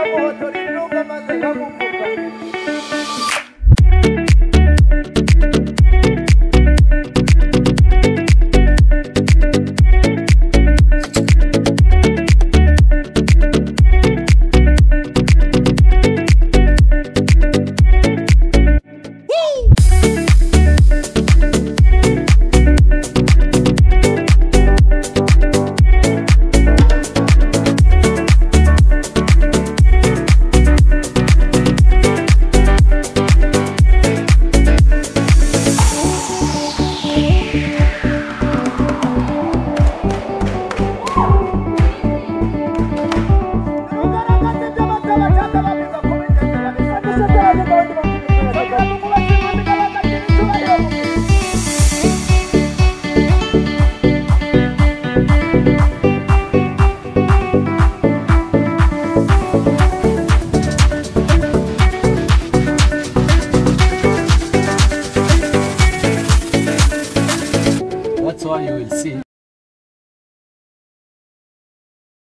ukamuhotora intumba maze nkamupfukamira You will see